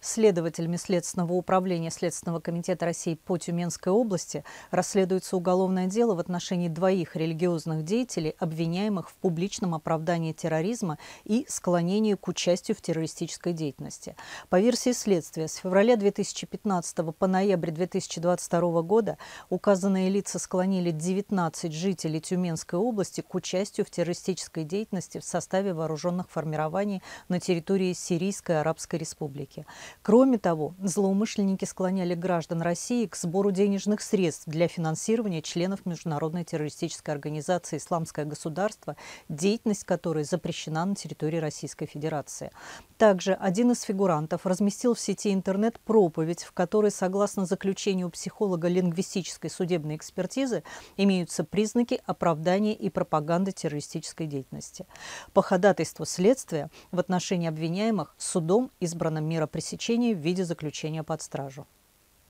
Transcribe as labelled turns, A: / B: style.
A: Следователями Следственного управления Следственного комитета России по Тюменской области расследуется уголовное дело в отношении двоих религиозных деятелей, обвиняемых в публичном оправдании терроризма и склонении к участию в террористической деятельности. По версии следствия, с февраля 2015 по ноябрь 2022 года указанные лица склонили 19 жителей Тюменской области к участию в террористической деятельности в составе вооруженных формирований на территории Сирийской Арабской Республики. Кроме того, злоумышленники склоняли граждан России к сбору денежных средств для финансирования членов международной террористической организации «Исламское государство», деятельность которой запрещена на территории Российской Федерации. Также один из фигурантов разместил в сети интернет проповедь, в которой, согласно заключению психолога лингвистической судебной экспертизы, имеются признаки оправдания и пропаганды террористической деятельности. По ходатайству следствия в отношении обвиняемых судом избрана мера пресечения в виде заключения под стражу.